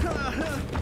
Ha ha ha!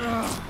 Uh.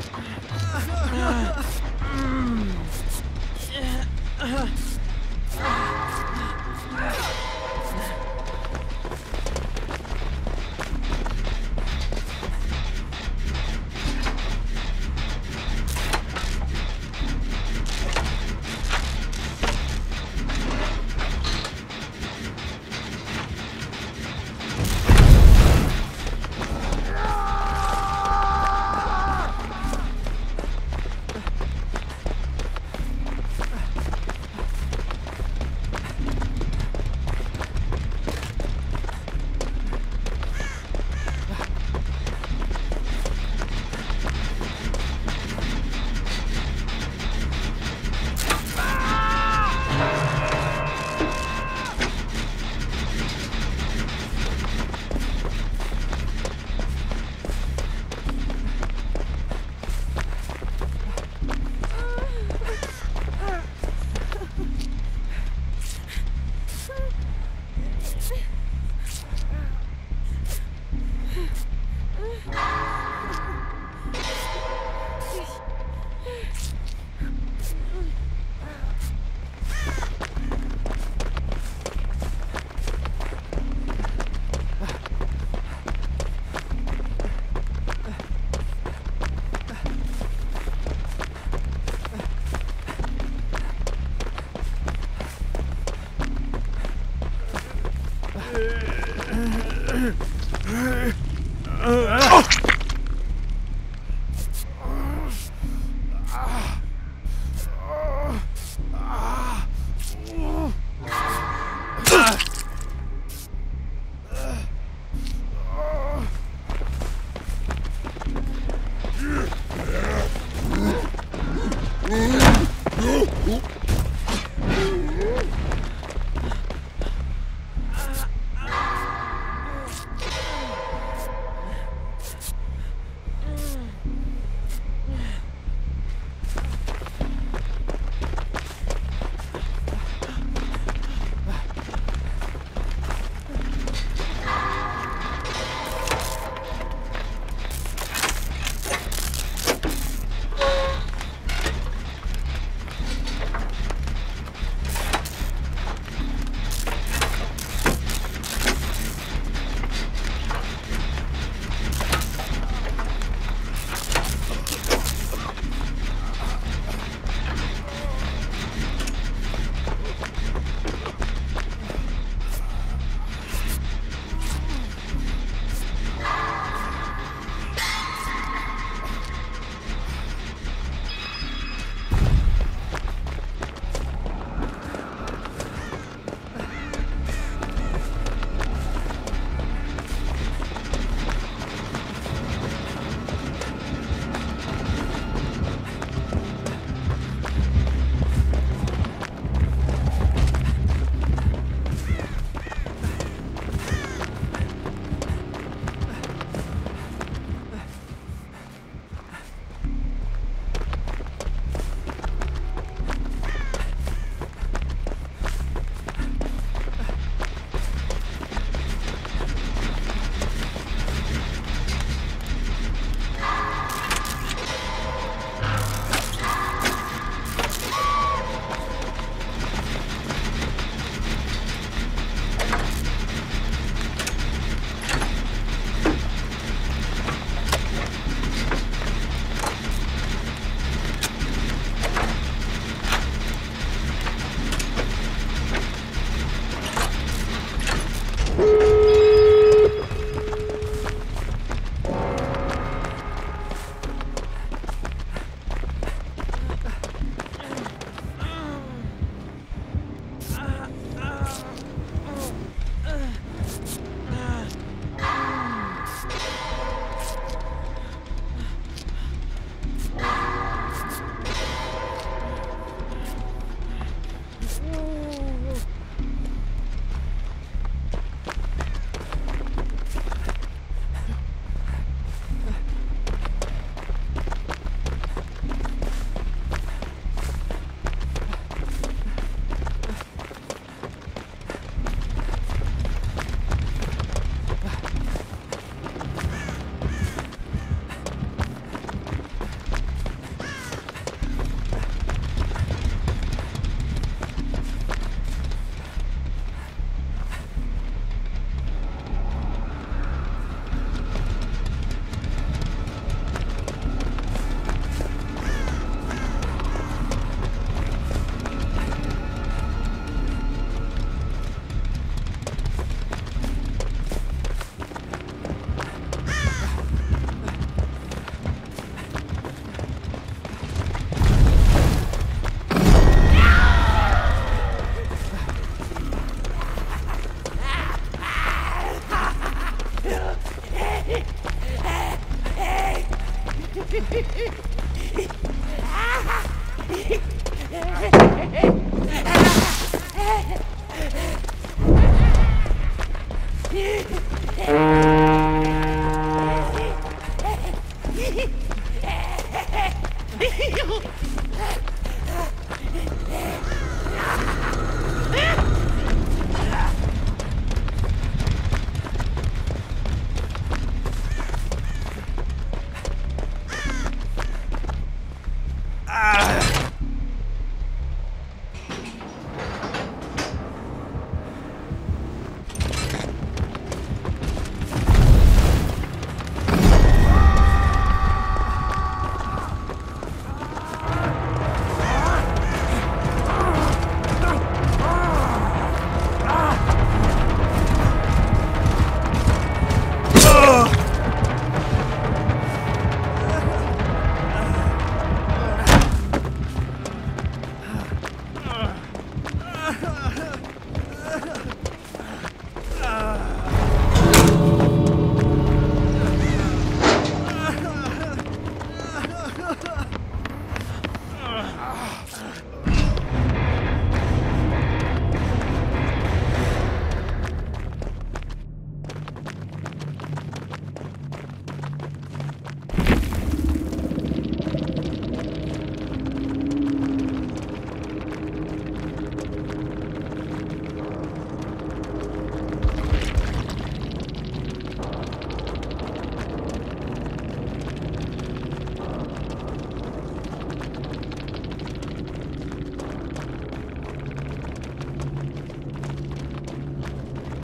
uh, uh.